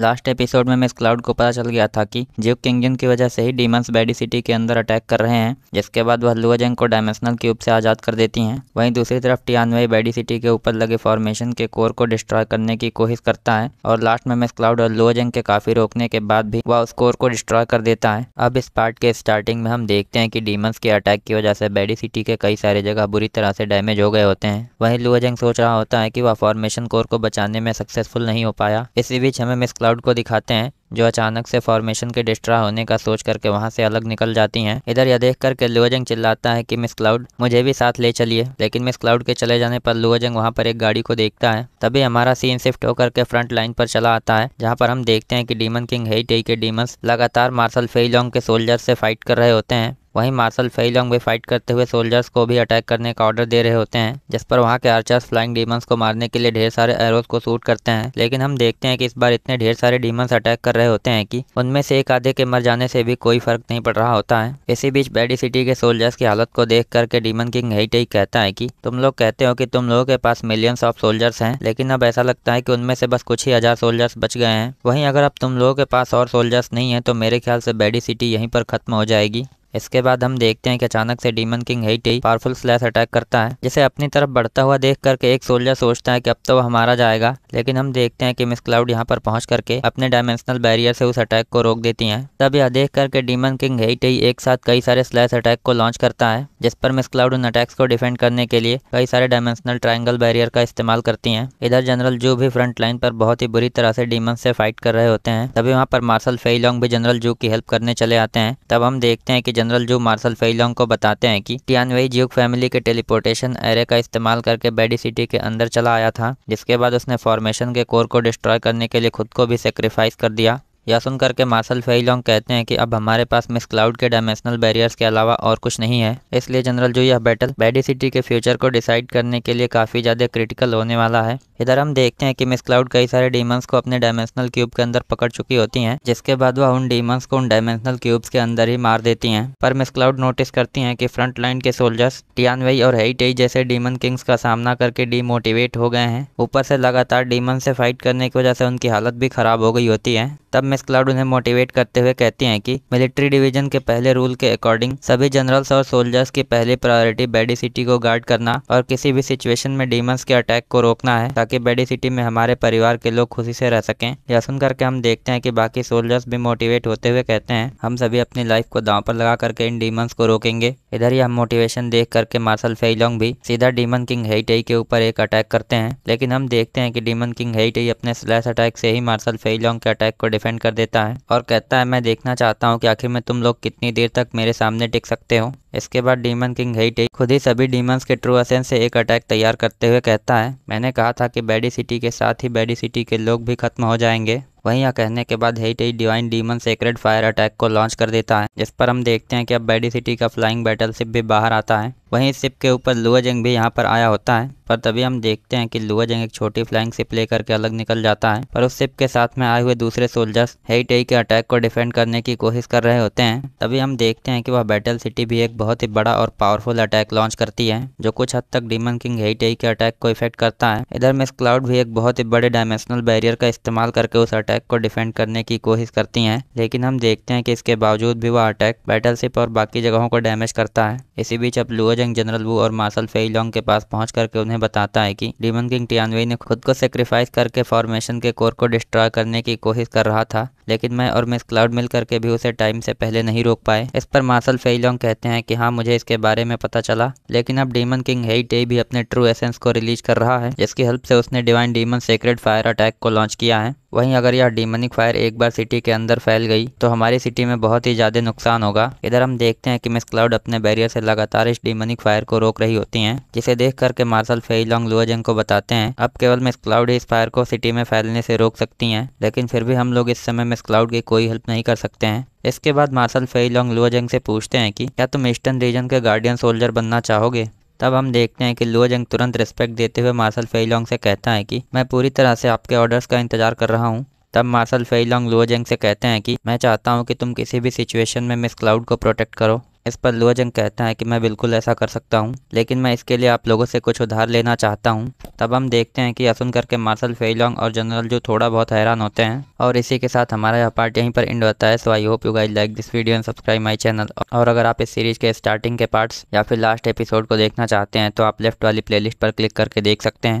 Last episode में Miss Cloud को पता चल गया था कि जिप किंगजन की वजह से ही डीमंस बैडी सिटी के अंदर अटैक कर रहे हैं, जिसके बाद वह लुआजंग को डायमेंशनल क्यूब से आज़ाद कर देती हैं। वहीं दूसरी तरफ़ टियानवई बैडी सिटी के ऊपर लगे फॉर्मेशन के कोर को डिस्ट्रॉय करने की कोशिश करता है, और लास्ट में मिस क्लाउड और लुआजंग के काफ़ी रोकने के बाद भी वह उस कोर को डिस्ट्रॉय कर देता है। अब इस पार्ट के स्टार्टिंग में हम देखते हैं कि डीमंस के अटैक की वजह से बैडी सिटी के कई सारे जगह बुरी तरह से डैमेज हो गए होते हैं। वहीं लुआजंग सोच रहा होता है कि वह फॉर्मेशन कोर को बचाने में सक्सेसफुल नहीं हो पाया। इसी बीच हमें मिस क्लाउड को दिखाते हैं, जो अचानक से फॉर्मेशन के डिस्ट्रा होने का सोच करके वहाँ से अलग निकल जाती हैं। इधर यह देख करके लुअजंग चिल्लाता है कि, मिस क्लाउड मुझे भी साथ ले चलिए। लेकिन मिस क्लाउड के चले जाने पर लुअजंग वहाँ पर एक गाड़ी को देखता है। तभी हमारा सीन शिफ्ट होकर के फ्रंट लाइन पर चला आता है, जहाँ पर हम देखते हैं कि डीमन किंग हेई के डीमंस लगातार मार्शल फेलोंग के सोल्जर से फाइट कर रहे होते हैं। वहीं मार्शल फेलोंग भी फाइट करते हुए सोल्जर्स को भी अटैक करने का ऑर्डर दे रहे होते हैं, जिस पर वहाँ के आर्चर्स फ्लाइंग डीमंस को मारने के लिए ढेर सारे एरोज को शूट करते हैं। लेकिन हम देखते हैं कि इस बार इतने ढेर सारे डीमंस अटैक कर रहे होते हैं कि उनमें से एक आधे के मर जाने से भी कोई फ़र्क नहीं पड़ रहा होता है। इसी बीच बैडी सिटी के सोल्जर्स की हालत को देख करके डीमन किंग हेट कहता है की, तुम लोग कहते हो कि तुम लोगों के पास मिलियंस ऑफ़ सोल्जर्स हैं, लेकिन अब ऐसा लगता है की उनमें से बस कुछ ही हज़ार सोल्जर्स बच गए हैं। वहीं अगर अब तुम लोगों के पास और सोल्जर्स नहीं है तो मेरे ख्याल से बैडी सिटी यहीं पर खत्म हो जाएगी। इसके बाद हम देखते हैं कि अचानक से डीमन किंग हेटी पावरफुल स्लैश अटैक करता है। जिसे अपनी तरफ़ बढ़ता हुआ देख करके एक सोल्जर सोचता है कि अब तो हमारा जाएगा। लेकिन हम देखते हैं कि मिस क्लाउड यहाँ पर पहुँच करके अपने डायमेंशनल बैरियर से उस अटैक को रोक देती हैं। तब यह देख करके डीमन किंग हेटी एक साथ कई सारे स्लैश अटैक को लॉन्च करता है, जिस पर मिस क्लाउड उन अटैक्स को डिफेंड करने के लिए कई सारे डायमेंशनल ट्राइंगल बैरियर का इस्तेमाल करती हैं। इधर जनरल जू भी फ्रंट लाइन पर बहुत ही बुरी तरह से डीमन से फाइट कर रहे होते हैं। तभी वहाँ पर मार्शल फेलोंग भी जनरल जू की हेल्प करने चले आते हैं। तब हम देखते हैं कि जनरल जू मार्शल फेलोंग को बताते हैं कि टियानवेई ज्यूक फैमिली के टेलीपोर्टेशन एरे का इस्तेमाल करके बेडी सिटी के अंदर चला आया था, जिसके बाद उसने फॉर्मेशन के कोर को डिस्ट्रॉय करने के लिए खुद को भी सेक्रीफाइस कर दिया। यह सुन करके मार्शल फेलोंग कहते हैं कि अब हमारे पास मिस क्लाउड के डायमेंशनल बैरियर्स के अलावा और कुछ नहीं है। इसलिए जनरल जो यह बैटल बैडी सिटी के फ्यूचर को डिसाइड करने के लिए काफ़ी ज़्यादा क्रिटिकल होने वाला है। इधर हम देखते हैं कि मिस क्लाउड कई सारे डीमंस को अपने डायमेंशनल क्यूब के अंदर पकड़ चुकी होती हैं, जिसके बाद वह उन डीमंस को उन डायमेंशनल क्यूब्स के अंदर ही मार देती हैं। पर मिस क्लाउड नोटिस करती हैं कि फ्रंट लाइन के सोल्जर्स टियानवई और हेईटेई जैसे डीमन किंग्स का सामना करके डीमोटिवेट हो गए हैं। ऊपर से लगातार डीमन से फाइट करने की वजह से उनकी हालत भी खराब हो गई होती है। तब मिस क्लाउड उन्हें मोटिवेट करते हुए कहती हैं कि मिलिट्री डिवीज़न के पहले रूल के अकॉर्डिंग सभी जनरल्स और सोल्जर्स की पहली प्रायोरिटी बेडी सिटी को गार्ड करना और किसी भी सिचुएशन में डीमंस के अटैक को रोकना है, ताकि बेडी सिटी में हमारे परिवार के लोग खुशी से रह सकें। यह सुन करके हम देखते हैं कि बाकी सोल्जर्स भी मोटिवेट होते हुए कहते हैं, हम सभी अपनी लाइफ को दांव पर लगा करके इन डीमंस को रोकेंगे। इधर ही हम मोटिवेशन देख करके मार्शल फेलोंग भी सीधा डीमन किंग हेईटेई के ऊपर एक अटैक करते हैं, लेकिन हम देखते हैं कि डीमन किंग हेईटेई अपने स्लैश अटैक से ही मार्शल फेलोंग के अटैक को डिफेंड कर देता है और कहता है, मैं देखना चाहता हूँ कि आखिर में तुम लोग कितनी देर तक मेरे सामने टिक सकते हो। इसके बाद डीमन किंग हेईटेई खुद ही सभी डीमंस के ट्रू असेंस से एक अटैक तैयार करते हुए कहता है, मैंने कहा था कि बैडी सिटी के साथ ही बैडी सिटी के लोग भी खत्म हो जाएँगे। वहीं यह कहने के बाद हेईटेई divine demon sacred fire attack को लॉन्च कर देता है, जिस पर हम देखते हैं कि अब बैडी सिटी का फ्लाइंग बैटल शिप भी बाहर आता है। वहीं इस शिप के ऊपर लुआजंग भी यहाँ पर आया होता है, पर तभी हम देखते हैं कि लुआजंग एक छोटी फ्लाइंग शिप लेकर के अलग निकल जाता है, पर उस शिप के साथ में आए हुए दूसरे सोल्जर्स हेईटेई के अटैक को डिफेंड करने की कोशिश कर रहे होते हैं। तभी हम देखते हैं कि वह बैटल सिटी भी एक बहुत ही बड़ा और पावरफुल अटैक लॉन्च करती है, जो कुछ हद तक डीमन किंग हेईटेई के अटैक को इफ़ेक्ट करता है। इधर मिस क्लाउड भी एक बहुत ही बड़े डायमेंशनल बैरियर का इस्तेमाल करके उस अटैक को डिफेंड करने की कोशिश करती है, लेकिन हम देखते हैं कि इसके बावजूद भी वह अटैक बैटल शिप और बाकी जगहों को डैमेज करता है। इसी बीच अब लुओजंग जनरल वू और मार्शल फेईलोंग के पास पहुँच करके उन्हें बताता है कि डीमन किंग टियानवे ने खुद को सेक्रीफाइस करके फॉर्मेशन के कोर को डिस्ट्रॉय करने की कोशिश कर रहा था। लेकिन मैं और मिस क्लाउड मिल करके भी उसे टाइम से पहले नहीं रोक पाए। इस पर मार्सल फेईलोंग कहते हैं कि हाँ मुझे इसके बारे में पता चला। लेकिन अब डीमन किंग हेई भी अपने ट्रू एसेंस को रिलीज़ कर रहा है, जिसकी हेल्प से उसने divine demon sacred fire attack को लॉन्च किया है। वहीं अगर यह डीमनिक फायर एक बार सिटी के अंदर फैल गई तो हमारी सिटी में बहुत ही ज़्यादा नुकसान होगा। इधर हम देखते हैं कि मिस क्लाउड अपने बैरियर से लगातार इस डीमनिक फायर को रोक रही होती हैं, जिसे देख करके मार्शल फेईलोंग लुअजंग को बताते हैं, अब केवल मिस क्लाउड इस फायर को सिटी में फैलने से रोक सकती हैं, लेकिन फिर भी हम लोग इस समय मिस क्लाउड की कोई हेल्प नहीं कर सकते हैं। इसके बाद मार्शल फेई लॉन्ग लुअजंग से पूछते हैं कि, क्या तुम ईस्टर्न रीजन के गार्डियन सोल्जर बनना चाहोगे? तब हम देखते हैं कि लुअजंग तुरंत रिस्पेक्ट देते हुए मार्शल फेईलोंग से कहता है कि, मैं पूरी तरह से आपके ऑर्डर्स का इंतज़ार कर रहा हूँ। तब मार्शल फेईलोंग लुओजेंग से कहते हैं कि, मैं चाहता हूँ कि तुम किसी भी सिचुएशन में मिस क्लाउड को प्रोटेक्ट करो। इस पर लुआजंग कहता है कि मैं बिल्कुल ऐसा कर सकता हूँ, लेकिन मैं इसके लिए आप लोगों से कुछ उधार लेना चाहता हूँ। तब हम देखते हैं कि असुन करके मार्शल फेलोंग और जनरल जो थोड़ा बहुत हैरान होते हैं, और इसी के साथ हमारा यह पार्ट यहीं पर इंड होता है। So I hope you guys like this video and subscribe my channel. और अगर आप इस सीरीज़ के स्टार्टिंग के पार्ट्स या फिर लास्ट एपिसोड को देखना चाहते हैं तो आप लेफ़्ट वाली प्लेलिस्ट पर क्लिक करके देख सकते हैं।